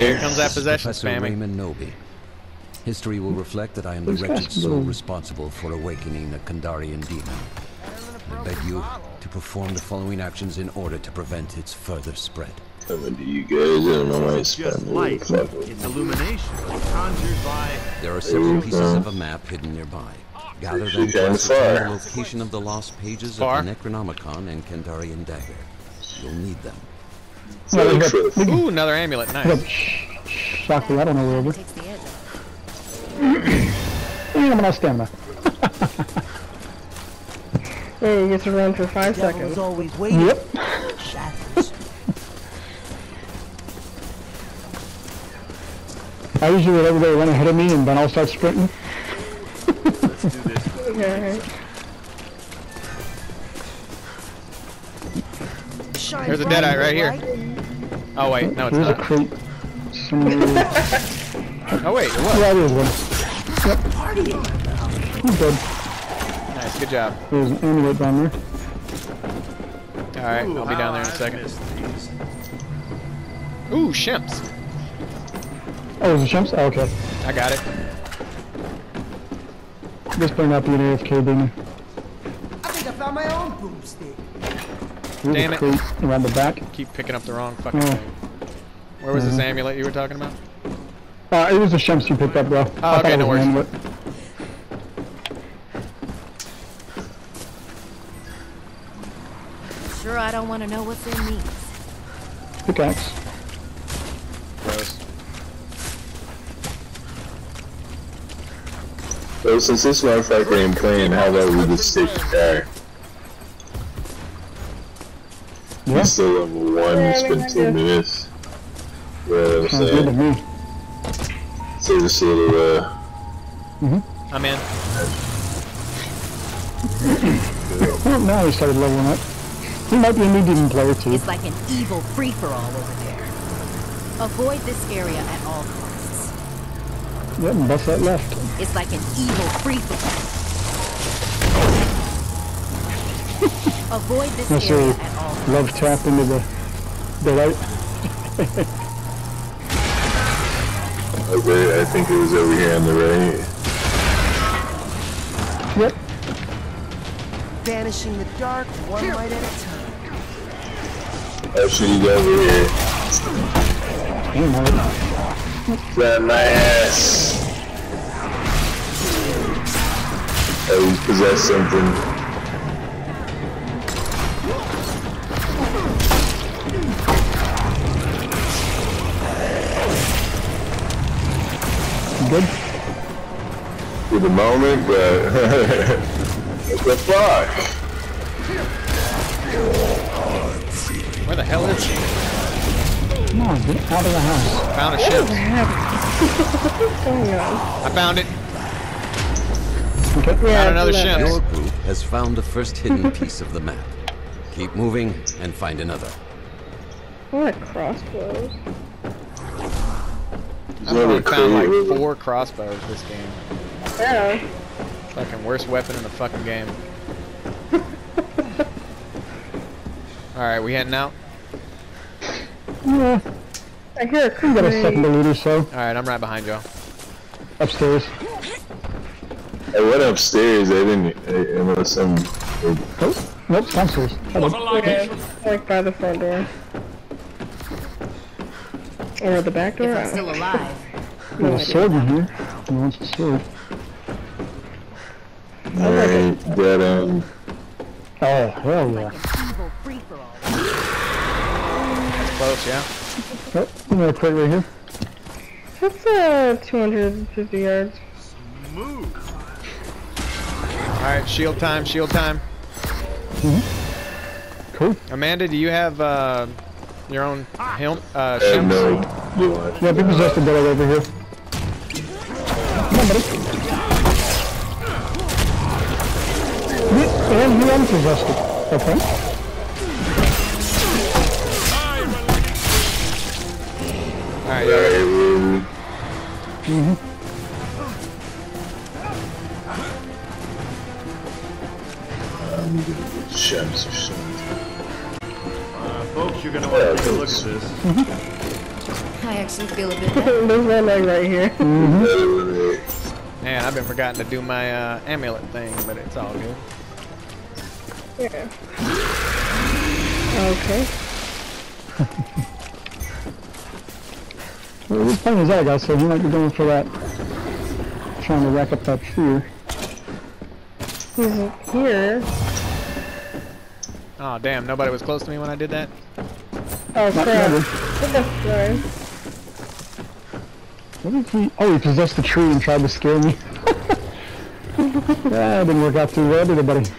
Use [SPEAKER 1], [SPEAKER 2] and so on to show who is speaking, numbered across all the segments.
[SPEAKER 1] Here comes that possession
[SPEAKER 2] Professor
[SPEAKER 1] spamming.
[SPEAKER 2] Raymond Knowby. History will reflect that I am the wretched soul responsible for awakening the Kandarian demon. I beg you to perform the following actions in order to prevent its further spread.
[SPEAKER 3] Coming to you guys, I don't know why I
[SPEAKER 4] It's just
[SPEAKER 3] spam
[SPEAKER 4] light. It's illumination, conjured by
[SPEAKER 2] There are several pieces of a map hidden nearby. Ah,
[SPEAKER 3] Gather
[SPEAKER 2] them to
[SPEAKER 3] can
[SPEAKER 2] ascertain the location of the lost pages
[SPEAKER 1] Far.
[SPEAKER 2] of the Necronomicon and Kandarian dagger. You'll need them.
[SPEAKER 5] Yeah,
[SPEAKER 3] Truth.
[SPEAKER 5] got
[SPEAKER 1] Ooh, another amulet. Nice.
[SPEAKER 5] got sh- Shockley, I don't know where over.
[SPEAKER 6] Takes the edge off.
[SPEAKER 5] And I'm not stamina.
[SPEAKER 7] Yeah, you get to run for five
[SPEAKER 8] Devil
[SPEAKER 7] seconds.
[SPEAKER 8] always waiting.
[SPEAKER 5] Yep. I usually let everybody run ahead of me and then I'll start sprinting.
[SPEAKER 4] let's do this.
[SPEAKER 7] Okay.
[SPEAKER 1] There's a
[SPEAKER 8] bright,
[SPEAKER 1] deadeye right here. Oh wait, no, it's
[SPEAKER 5] There's a
[SPEAKER 1] not.
[SPEAKER 5] crate.
[SPEAKER 1] Oh wait, it was.
[SPEAKER 5] yeah, there's one. Yep. I'm good.
[SPEAKER 1] Nice, good job.
[SPEAKER 5] There's an amulet down there.
[SPEAKER 1] All right, I'll be down there in a
[SPEAKER 4] I've
[SPEAKER 1] second. Ooh, shimps.
[SPEAKER 5] Oh, there's a chimps? Oh, okay.
[SPEAKER 1] I got it.
[SPEAKER 5] This better not be an AFK dinner.
[SPEAKER 8] I think I found my own boomstick.
[SPEAKER 5] There's
[SPEAKER 1] Damn it.
[SPEAKER 5] crate around the back.
[SPEAKER 1] Keep picking up the wrong fucking
[SPEAKER 5] Oh.
[SPEAKER 1] thing. Where was this
[SPEAKER 5] Mhm.
[SPEAKER 1] amulet you were talking about?
[SPEAKER 5] Uh, it was the shimps you picked up, bro. I
[SPEAKER 1] okay,
[SPEAKER 5] it
[SPEAKER 1] no
[SPEAKER 5] was
[SPEAKER 1] worries.
[SPEAKER 5] amulet.
[SPEAKER 6] Sure, I don't want to know what's in these.
[SPEAKER 5] Pickaxe.
[SPEAKER 1] Gross.
[SPEAKER 3] So since this motherfucker ain't playing, how about we just take the
[SPEAKER 5] Yeah.
[SPEAKER 3] He's still level one,
[SPEAKER 7] Yeah,
[SPEAKER 3] it's
[SPEAKER 7] I
[SPEAKER 3] been two
[SPEAKER 7] I
[SPEAKER 3] minutes. You know what I'm
[SPEAKER 5] Sounds good to
[SPEAKER 3] saying?
[SPEAKER 5] me.
[SPEAKER 3] Save us a little, uh,
[SPEAKER 1] I'm in.
[SPEAKER 5] Well, now he started leveling up. He might be a new demon player too.
[SPEAKER 6] It's like an evil free-for-all over there. Avoid this area at all costs.
[SPEAKER 5] Yep, and bust that left.
[SPEAKER 6] It's like an evil free-for-all. Avoid this
[SPEAKER 5] Yes,
[SPEAKER 6] area at all.
[SPEAKER 5] Love tap into the the right.
[SPEAKER 3] okay, I think it was over here on the right.
[SPEAKER 5] Yep.
[SPEAKER 8] Banishing the dark, one light at a time.
[SPEAKER 3] Actually, he's over here.
[SPEAKER 5] Damn, all right.
[SPEAKER 3] Grab my ass. Oh, he's possessed something.
[SPEAKER 5] Good.
[SPEAKER 3] For the moment, but what the fuck?
[SPEAKER 1] Where the hell is she?
[SPEAKER 5] Come on, get out of the house.
[SPEAKER 1] Found a ship.
[SPEAKER 7] What's going on?
[SPEAKER 1] I found it.
[SPEAKER 5] Okay.
[SPEAKER 7] Yeah,
[SPEAKER 1] Found another ship.
[SPEAKER 2] Your group has found the first hidden piece of the map. Keep moving and find another.
[SPEAKER 7] What like crossbows.
[SPEAKER 1] I've only
[SPEAKER 3] Another
[SPEAKER 1] found like four crossbows this game.
[SPEAKER 7] Yeah.
[SPEAKER 1] Fucking worst weapon in the fucking game. Alright, we heading out?
[SPEAKER 5] Yeah,
[SPEAKER 7] I hear a
[SPEAKER 5] we got a second to
[SPEAKER 7] crate.
[SPEAKER 5] or so
[SPEAKER 1] Alright, I'm right behind y'all.
[SPEAKER 5] upstairs.
[SPEAKER 3] I went upstairs. I didn't. I, unless I'm.
[SPEAKER 5] Oh, nope, downstairs. Hello.
[SPEAKER 7] Yeah, like by the front door. Or the back door?
[SPEAKER 6] If
[SPEAKER 7] I
[SPEAKER 6] I'm still
[SPEAKER 7] know.
[SPEAKER 6] alive.
[SPEAKER 5] There's a sword in here. Who wants a sword?
[SPEAKER 3] Alright, dead end.
[SPEAKER 5] Oh, hell yeah.
[SPEAKER 6] Evil free-for-all.
[SPEAKER 1] That's close, yeah?
[SPEAKER 5] Oh, another crate right here.
[SPEAKER 7] That's uh 250 yards. Smooth.
[SPEAKER 1] Alright, shield time, shield time.
[SPEAKER 5] Cool.
[SPEAKER 1] Amanda, do you have uh, your own helm? Uh,
[SPEAKER 3] I have
[SPEAKER 1] shields?
[SPEAKER 3] no. You?
[SPEAKER 5] Yeah, be possessed a bit over here. Come on, buddy. And you unpossessed it. Okay.
[SPEAKER 1] Alright, yeah.
[SPEAKER 3] Alright, we're- Gems or something.
[SPEAKER 4] Folks, you're gonna want to take a look at this.
[SPEAKER 6] I actually feel a bit better.
[SPEAKER 7] There's one like right here.
[SPEAKER 1] Man, I've been forgotten to do my uh, amulet thing, but it's all good.
[SPEAKER 7] Yeah. Okay.
[SPEAKER 5] Well, he's playing his guy, so you might be going for that. Trying to rack up that fear.
[SPEAKER 7] He's here.
[SPEAKER 1] Oh, damn, nobody was close to me when I did that?
[SPEAKER 7] Oh
[SPEAKER 5] Not
[SPEAKER 7] crap.
[SPEAKER 5] really.
[SPEAKER 7] Sorry.
[SPEAKER 5] What did he? Oh, he possessed the tree and tried to scare me. yeah, didn't work out too well, did it, buddy?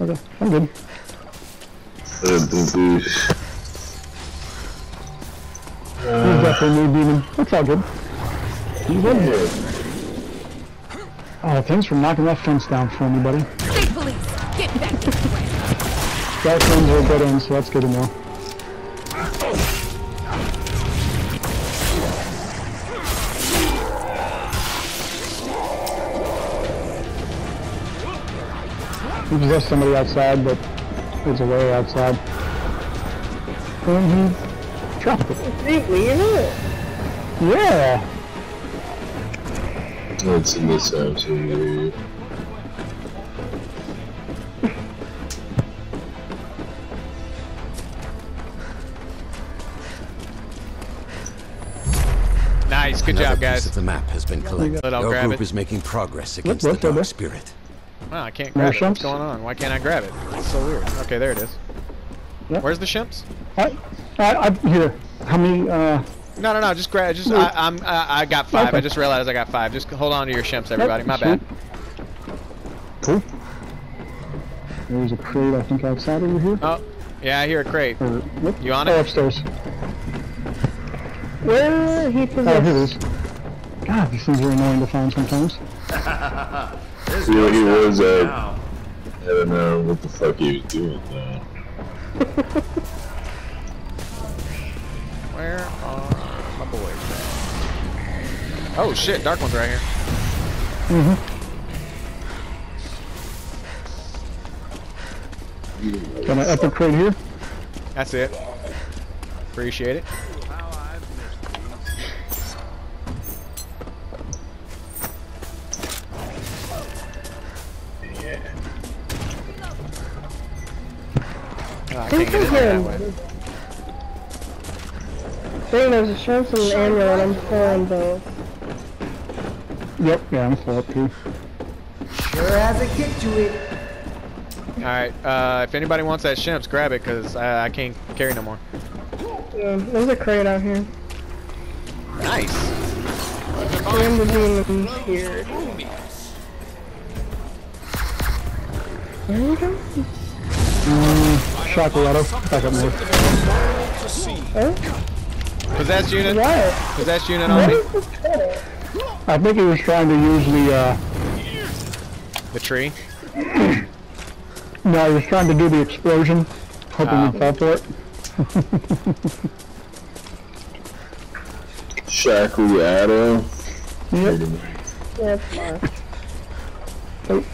[SPEAKER 5] Okay, I'm good.
[SPEAKER 3] What a douche.
[SPEAKER 5] He's definitely new demon. That's all good. He's in here. Oh, thanks for knocking that fence down for me, buddy. That fence are a dead end, so that's good to know. He possessed somebody outside, but there's a way outside. And he dropped it.
[SPEAKER 7] Wait, leave it?
[SPEAKER 5] Yeah!
[SPEAKER 3] What's in this house here?
[SPEAKER 1] Good
[SPEAKER 2] Another
[SPEAKER 1] job,
[SPEAKER 2] piece
[SPEAKER 1] guys.
[SPEAKER 2] of the map has been collected.
[SPEAKER 1] But I'll
[SPEAKER 2] Your
[SPEAKER 1] grab
[SPEAKER 2] group
[SPEAKER 1] it.
[SPEAKER 2] is making progress against
[SPEAKER 5] look,
[SPEAKER 2] the Dark
[SPEAKER 5] look.
[SPEAKER 2] Spirit.
[SPEAKER 1] Wow, I can't
[SPEAKER 5] More
[SPEAKER 1] grab it. What's going on? Why can't I grab it? It's so weird. Okay, there it is.
[SPEAKER 5] Yep.
[SPEAKER 1] Where's the shimps?
[SPEAKER 5] I, I, I, here. How many, uh,
[SPEAKER 1] No, no, no. Just grab. Just I, I'm. I, I got five.
[SPEAKER 5] Okay.
[SPEAKER 1] I just realized I got five. Just hold on to your shimps, everybody. My bad.
[SPEAKER 5] Cool. There's a crate, I think, outside over here.
[SPEAKER 1] Oh, yeah, I hear a crate.
[SPEAKER 5] Or.
[SPEAKER 1] You on
[SPEAKER 5] Oh,
[SPEAKER 1] it?
[SPEAKER 5] upstairs.
[SPEAKER 7] Where he
[SPEAKER 5] Oh, here it
[SPEAKER 7] possessed?
[SPEAKER 5] is. God, these things are annoying to find sometimes.
[SPEAKER 4] This
[SPEAKER 3] Yeah, he was,
[SPEAKER 4] down
[SPEAKER 3] uh. I don't know what the fuck he was doing though.
[SPEAKER 1] Where are my boys at? Oh shit, Dark One's right here. Mm-hmm.
[SPEAKER 5] Got an epic crate here.
[SPEAKER 1] That's it. Appreciate it. I can't get in there that way.
[SPEAKER 7] Dang, there's a chance in the amulet. I'm pulling those.
[SPEAKER 5] Yep, yeah, I'm full up too.
[SPEAKER 8] Sure has a kick to it.
[SPEAKER 1] Alright, uh, if anybody wants that shimps, grab it, because I, I can't carry no more.
[SPEAKER 7] Yeah, there's a crate out here.
[SPEAKER 1] Nice.
[SPEAKER 7] And the demon here. There you go.
[SPEAKER 5] Chocolatto, back up north.
[SPEAKER 7] Oh,
[SPEAKER 1] Possessed unit.
[SPEAKER 7] what?
[SPEAKER 1] Possessed unit on me.
[SPEAKER 5] I think he was trying to use the, uh,
[SPEAKER 1] The tree.
[SPEAKER 5] no, he was trying to do the explosion, hoping
[SPEAKER 1] Oh.
[SPEAKER 5] we'd fall for it.
[SPEAKER 3] Shackly Addo.
[SPEAKER 5] Yep.
[SPEAKER 7] Yeah, it's fine.
[SPEAKER 5] Oh,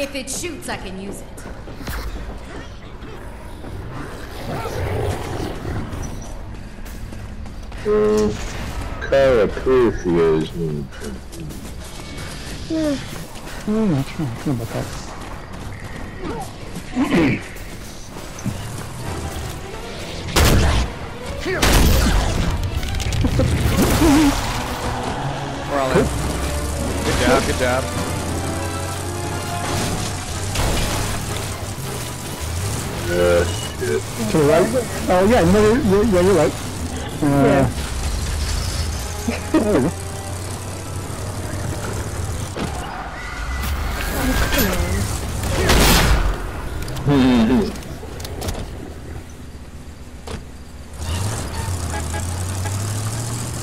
[SPEAKER 6] If it shoots, I can use it.
[SPEAKER 3] Kara Curfew's movie.
[SPEAKER 5] oh, that's right. How about that?
[SPEAKER 1] Good job, good job.
[SPEAKER 3] Yeah.
[SPEAKER 5] To the right? Oh, yeah, no, you're, you're, yeah, you're right. Uh, there we go.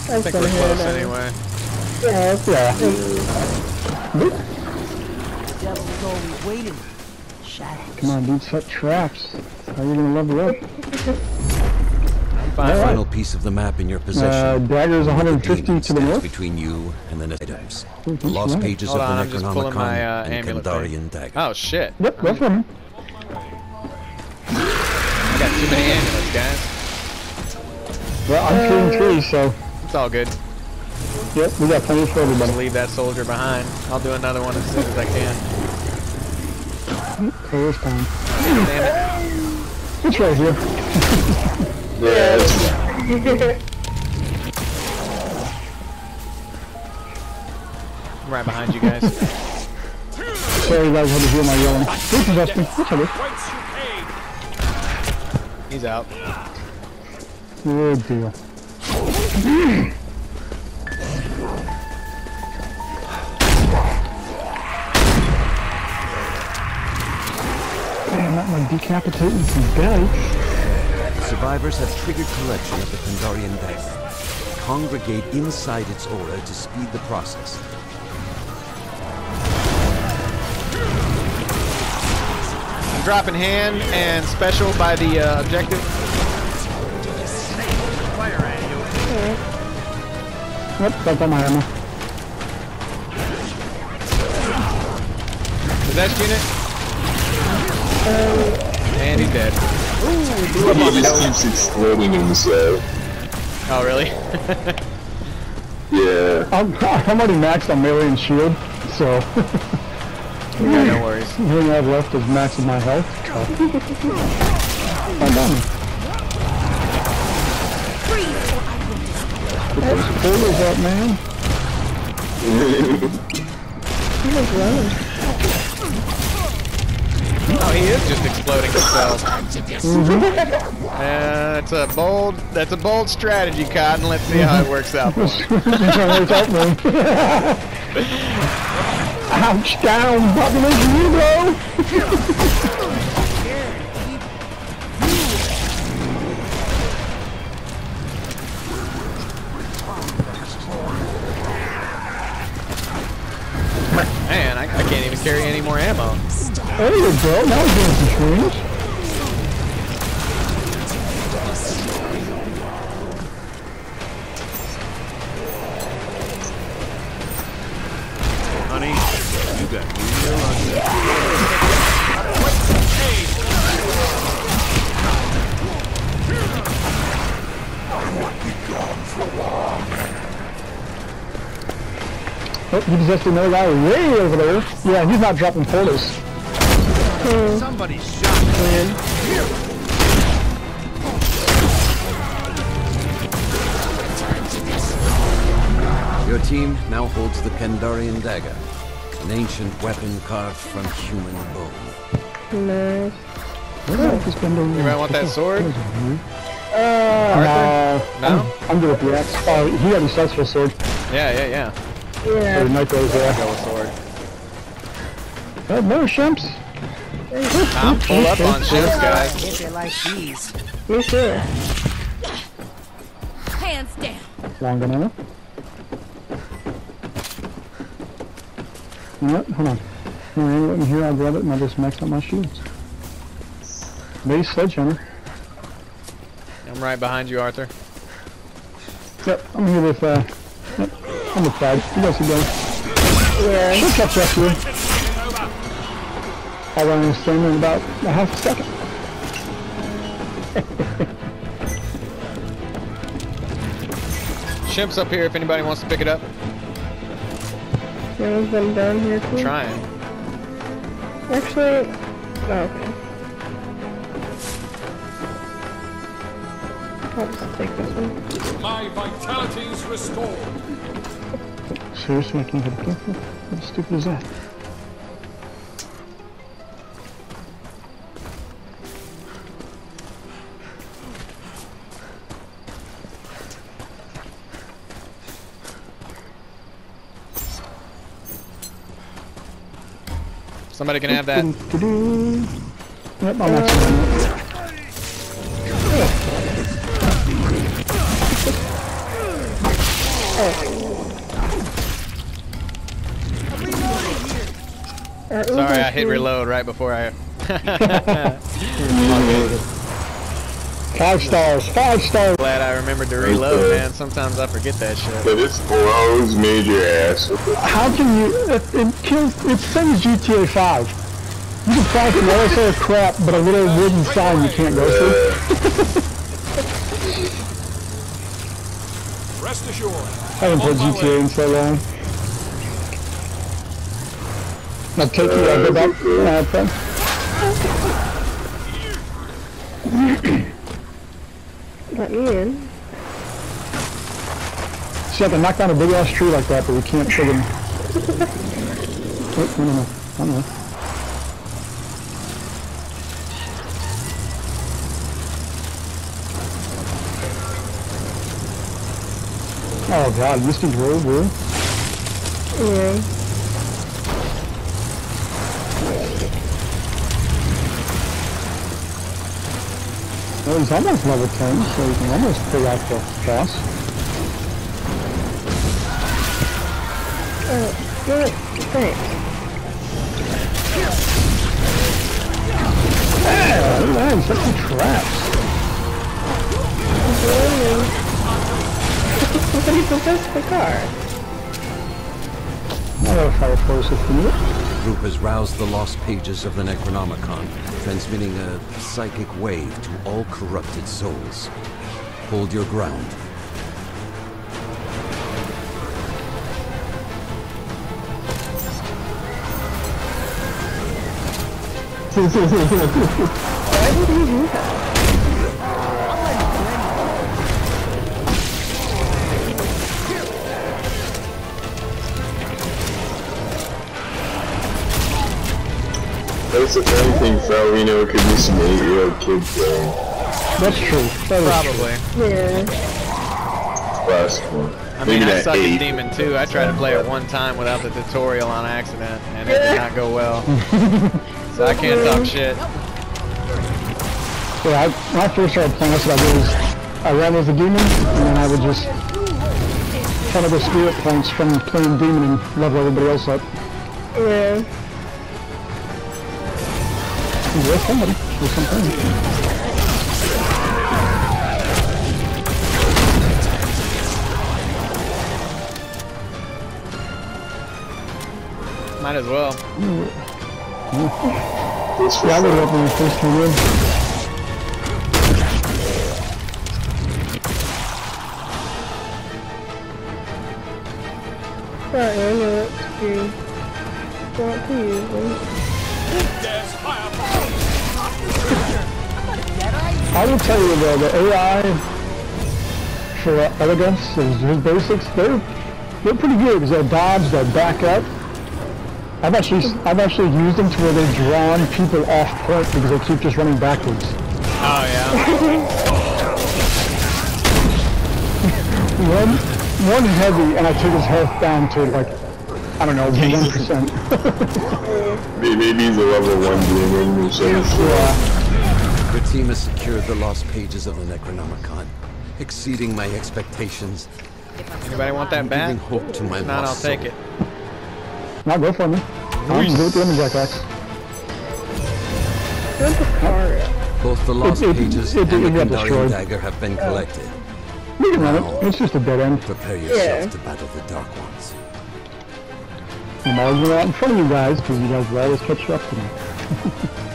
[SPEAKER 7] I
[SPEAKER 1] I think we're close anyway.
[SPEAKER 7] Yeah, it's
[SPEAKER 5] Yeah.
[SPEAKER 8] Devil's always waiting. Shadows.
[SPEAKER 5] Come on, dude, set traps. How are you gonna level up?
[SPEAKER 1] Fine.
[SPEAKER 5] All right.
[SPEAKER 2] Final piece of the map in your
[SPEAKER 5] Uh,
[SPEAKER 2] possession.
[SPEAKER 5] dagger's
[SPEAKER 2] The
[SPEAKER 5] 150
[SPEAKER 2] demon
[SPEAKER 5] to the
[SPEAKER 2] stands
[SPEAKER 5] north.
[SPEAKER 2] between you and the items.
[SPEAKER 5] Mhm,
[SPEAKER 2] The lost
[SPEAKER 5] right.
[SPEAKER 2] pages
[SPEAKER 1] Hold
[SPEAKER 2] of
[SPEAKER 1] on,
[SPEAKER 2] the
[SPEAKER 1] I'm just pulling
[SPEAKER 2] Necronomicon
[SPEAKER 1] my uh,
[SPEAKER 2] and
[SPEAKER 1] amulet
[SPEAKER 2] Kandarian
[SPEAKER 1] thing.
[SPEAKER 2] dagger.
[SPEAKER 1] Oh shit.
[SPEAKER 5] Yep, go for him.
[SPEAKER 1] I got too many amulets. guys.
[SPEAKER 5] Well, I'm killing trees, so
[SPEAKER 1] It's all good.
[SPEAKER 5] yep, we got plenty for
[SPEAKER 1] Just
[SPEAKER 5] everybody.
[SPEAKER 1] leave that soldier behind. I'll do another one as soon as I can.
[SPEAKER 5] First time.
[SPEAKER 1] Damn it.
[SPEAKER 5] It's right here.
[SPEAKER 3] Yeah, it's,
[SPEAKER 1] I'm right behind you guys.
[SPEAKER 5] Sorry, you guys had to hear my yelling. This is Justin. What's up?
[SPEAKER 1] He's out.
[SPEAKER 5] Good deal. Damn, that one decapitating some belly.
[SPEAKER 2] Survivors have triggered collection of the Kandarian dagger. Congregate inside its aura to speed the process.
[SPEAKER 1] I'm dropping hand and special by the uh, objective.
[SPEAKER 4] Fire at you.
[SPEAKER 5] Yep, got that my ammo.
[SPEAKER 1] Possessed unit. And he's dead. Ooh,
[SPEAKER 3] he just keeps exploding himself.
[SPEAKER 1] Oh, really?
[SPEAKER 3] Yeah.
[SPEAKER 5] I'm, I'm already maxed on melee and shield, so
[SPEAKER 1] yeah, no worries.
[SPEAKER 5] the only thing I have left is maxing my health. So. I'm done. Put those portals up, man.
[SPEAKER 7] He was running.
[SPEAKER 1] He is just exploding himself. Uh, it's a bold. That's a bold strategy, Cotton. Let's see how it works out for him.
[SPEAKER 5] Works out for me. Ouch, down, population zero.
[SPEAKER 1] Man,
[SPEAKER 5] There you go, now we're doing some streams.
[SPEAKER 4] Honey, you got real ugly.
[SPEAKER 5] Oh, he possessed another guy way over there. Yeah, he's not dropping portals.
[SPEAKER 4] Somebody shot him!
[SPEAKER 2] Your team now holds the Kandarian dagger, an ancient weapon carved from human bone.
[SPEAKER 7] Nice.
[SPEAKER 5] Where the heck is Bender?
[SPEAKER 1] You might want that sword?
[SPEAKER 5] Uh,
[SPEAKER 1] No?
[SPEAKER 5] I'm, I'm good with the axe. Oh, he already starts for a sword.
[SPEAKER 1] Yeah, yeah, yeah.
[SPEAKER 5] So
[SPEAKER 7] Yeah.
[SPEAKER 5] the knight goes there.
[SPEAKER 1] Go with sword.
[SPEAKER 5] Uh, no, Shemps.
[SPEAKER 1] I'm full up on ships, guys.
[SPEAKER 8] If it like these.
[SPEAKER 7] Me too.
[SPEAKER 6] Hands down.
[SPEAKER 5] Long banana. You know what? Hold on. No, let me here. I'll grab it and I'll just max out my shields. Base sledgehammer.
[SPEAKER 1] I'm right behind you, Arthur.
[SPEAKER 5] Yep, I'm here with, uh, yep, I'm with Brad. You guys can go.
[SPEAKER 7] Yeah.
[SPEAKER 5] She'll catch up to you. I'll run this thing in about a half a second.
[SPEAKER 1] Shimp's up here if anybody wants to pick it up.
[SPEAKER 7] There was one down here too.
[SPEAKER 1] Trying.
[SPEAKER 7] Actually, oh, okay. I'll just take this one.
[SPEAKER 9] My vitality's restored.
[SPEAKER 5] Seriously, I can't get a kill? How stupid is that?
[SPEAKER 1] Somebody can have that. Sorry, I hit reload right before I.
[SPEAKER 5] Five stars, five stars.
[SPEAKER 1] Glad I remembered to reload, man. Sometimes I forget that shit.
[SPEAKER 3] But it blows major your ass.
[SPEAKER 5] How can you? It, it kills. It's same as GTA 5. You can fly through all sorts of crap, but a little wooden sign you can't go through.
[SPEAKER 9] Rest assured.
[SPEAKER 5] I haven't played GTA in so long. I'll take you. I go back. Uh,
[SPEAKER 7] Let me in.
[SPEAKER 5] See, I can knock down a big ass tree like that, but we can't friggin... Wait, oh, no, no, no. I don't know. Oh god, Misty Grove, really?
[SPEAKER 7] Yeah.
[SPEAKER 5] Well, he's almost level 10, so he can almost pull out the boss.
[SPEAKER 7] Oh, good. Thanks.
[SPEAKER 5] Yeah, look at that, he's got traps.
[SPEAKER 7] Somebody possessed the car.
[SPEAKER 5] I got a fire explosive for you.
[SPEAKER 2] Group has roused the lost pages of the Necronomicon, transmitting a psychic wave to all corrupted souls. Hold your ground.
[SPEAKER 7] Why would he do that?
[SPEAKER 3] That's the funny thing, for all we know, it could be some eight-year-old kid playing
[SPEAKER 5] That's true. That is
[SPEAKER 1] Probably.
[SPEAKER 7] Yeah.
[SPEAKER 3] last one.
[SPEAKER 1] I
[SPEAKER 3] Maybe
[SPEAKER 1] mean, I suck
[SPEAKER 3] eight.
[SPEAKER 1] at Demon 2. I tried to play it one time without the tutorial on accident, and it did not go well. so I can't talk shit.
[SPEAKER 5] Yeah, I, when I first started playing, that's what I did is I ran as a demon, and then I would just try to go spirit points from playing demon and level everybody else up.
[SPEAKER 7] Yeah.
[SPEAKER 5] There's somebody. There's something.
[SPEAKER 1] Might as well.
[SPEAKER 3] This
[SPEAKER 5] Yeah, I would have when we first came in.
[SPEAKER 7] That amulet to want to use them.
[SPEAKER 9] There's fire.
[SPEAKER 5] I will tell you though, the AI for uh, elegance is his basics. They're they're pretty good because they'll dodge, they'll back up. I've actually I've actually used them to where they've drawn people off point because they keep just running backwards.
[SPEAKER 1] Oh, yeah.
[SPEAKER 5] One one heavy, and I took his health down to like I don't know one percent.
[SPEAKER 3] Maybe he's a level one demon or something.
[SPEAKER 5] yeah.
[SPEAKER 2] Your team has secured the lost pages of the Necronomicon, exceeding my expectations.
[SPEAKER 1] Anybody want that bat?
[SPEAKER 2] Giving hope to my
[SPEAKER 1] If not, I'll
[SPEAKER 2] lost
[SPEAKER 1] take it.
[SPEAKER 5] Not go for me. I'm do it with the Lumberjack axe.
[SPEAKER 7] Where's the car at?
[SPEAKER 2] Both the lost
[SPEAKER 5] it-
[SPEAKER 2] pages
[SPEAKER 5] it-
[SPEAKER 2] and the
[SPEAKER 5] got
[SPEAKER 2] Kandarian dagger have been collected.
[SPEAKER 5] We can run. It's just a dead end.
[SPEAKER 2] Prepare yourself
[SPEAKER 7] Yeah.
[SPEAKER 2] to battle the Dark Ones.
[SPEAKER 5] I'm always going out in front of you guys because you guys will always catch up to me.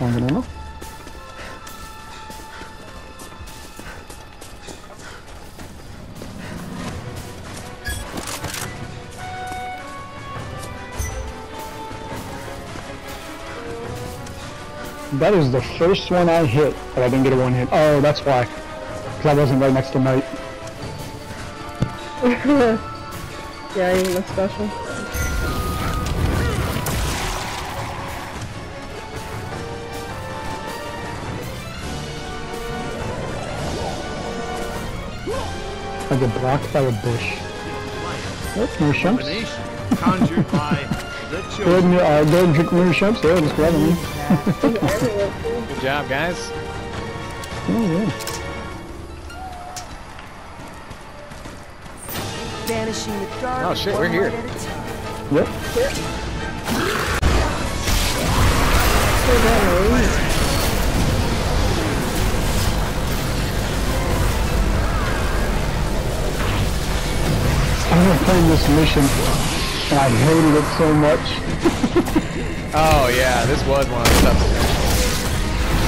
[SPEAKER 5] That is the first one I hit, but I didn't get a one hit. Oh, that's why. Because I wasn't right next to Knight.
[SPEAKER 7] Yeah, even a special.
[SPEAKER 5] I get blocked by a bush. Oh, no shumps.
[SPEAKER 4] Combination conjured by the
[SPEAKER 5] Go ahead
[SPEAKER 4] children.
[SPEAKER 5] and, uh, go ahead drink more shumps there, just grab me.
[SPEAKER 1] Good job, guys.
[SPEAKER 5] Oh, yeah.
[SPEAKER 8] Vanishing the dark.
[SPEAKER 1] Oh, shit, we're here.
[SPEAKER 8] light at a time.
[SPEAKER 5] Yep. I this mission, and I hated it so much.
[SPEAKER 1] Oh, yeah, this was one of the toughest.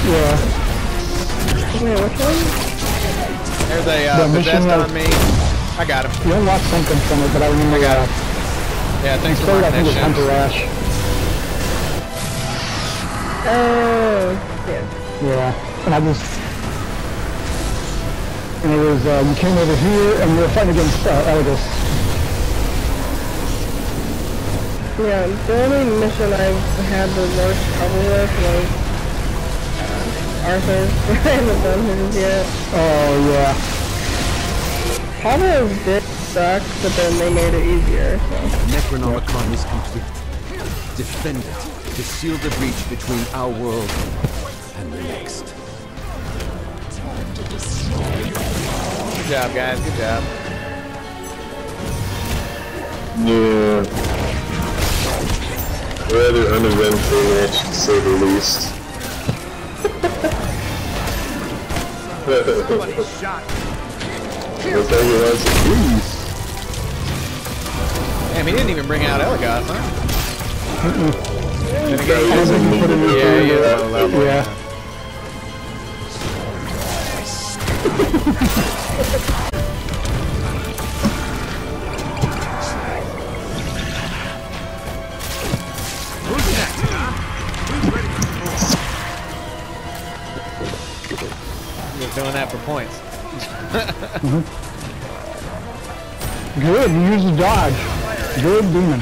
[SPEAKER 5] Yeah.
[SPEAKER 7] Wait, which one?
[SPEAKER 1] There's a uh,
[SPEAKER 5] The mission
[SPEAKER 1] possessed on me. I got him.
[SPEAKER 5] You unlocked something from it, but I remember
[SPEAKER 1] I got
[SPEAKER 5] uh,
[SPEAKER 1] him. Yeah, thanks for
[SPEAKER 5] third I
[SPEAKER 1] marking
[SPEAKER 5] think it's. Hunter Ash.
[SPEAKER 7] Oh, yeah.
[SPEAKER 5] Yeah, and I was, and it was, uh, you came over here and we were fighting against uh, Eligos.
[SPEAKER 7] Yeah, the only mission I've had the worst trouble with was uh, Arthur. I haven't done his yet.
[SPEAKER 5] Oh yeah,
[SPEAKER 7] Pablo's bit suck, but then they made it easier, so.
[SPEAKER 2] Necronomicon is complete. Defend it to seal the breach between our world and the next.
[SPEAKER 1] Good job, guys. Good job.
[SPEAKER 3] Yeah. Rather uneventful match, to say the least.
[SPEAKER 4] Somebody shot.
[SPEAKER 3] Looks like it wants to please.
[SPEAKER 1] Damn, he didn't even bring out Eligos, huh? Then again, he
[SPEAKER 3] was
[SPEAKER 1] is-
[SPEAKER 3] a
[SPEAKER 5] put it in
[SPEAKER 1] yeah, he is
[SPEAKER 5] there.
[SPEAKER 1] level.
[SPEAKER 5] yeah.
[SPEAKER 1] He's doing that for points.
[SPEAKER 5] Good, you used the dodge. Good demon.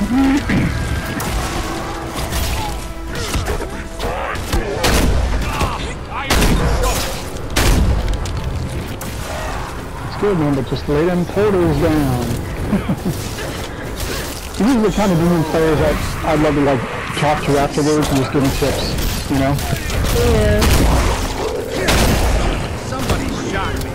[SPEAKER 9] There's fire from the
[SPEAKER 5] It's good, man, but just lay them portals down. These are the kind of demon players that I'd love to like talk to afterwards and just give them tips, you know?
[SPEAKER 7] Yeah.
[SPEAKER 4] Somebody shot me.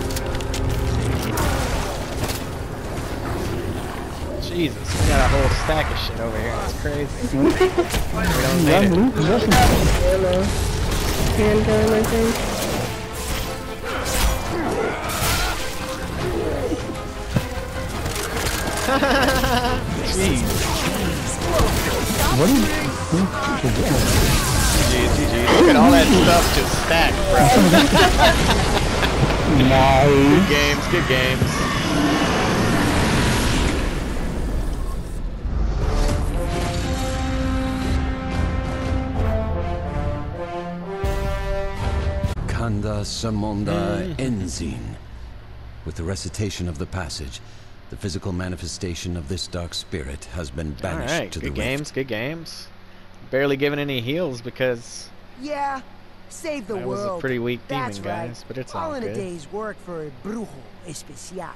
[SPEAKER 1] Jesus, we got a whole stack of shit over here. It's crazy. we don't
[SPEAKER 5] Yeah,
[SPEAKER 1] need it.
[SPEAKER 5] blue possession.
[SPEAKER 7] Ammo. Handgun, I think.
[SPEAKER 5] What is
[SPEAKER 1] GG, GG. Look at all that stuff just stacked, bro.
[SPEAKER 5] Nice.
[SPEAKER 1] Good games, good games.
[SPEAKER 2] Kanda Samonda Enzin. With the recitation of the passage, the physical manifestation of this dark spirit has been banished
[SPEAKER 1] right,
[SPEAKER 2] to
[SPEAKER 1] good
[SPEAKER 2] the
[SPEAKER 1] games,
[SPEAKER 2] rift.
[SPEAKER 1] good games. Barely giving any heals because
[SPEAKER 8] Yeah, save the
[SPEAKER 1] That was a
[SPEAKER 8] world.
[SPEAKER 1] pretty weak
[SPEAKER 8] That's
[SPEAKER 1] demon,
[SPEAKER 8] right.
[SPEAKER 1] guys, but it's
[SPEAKER 8] all
[SPEAKER 1] all
[SPEAKER 8] in a day's work for a brujo especial.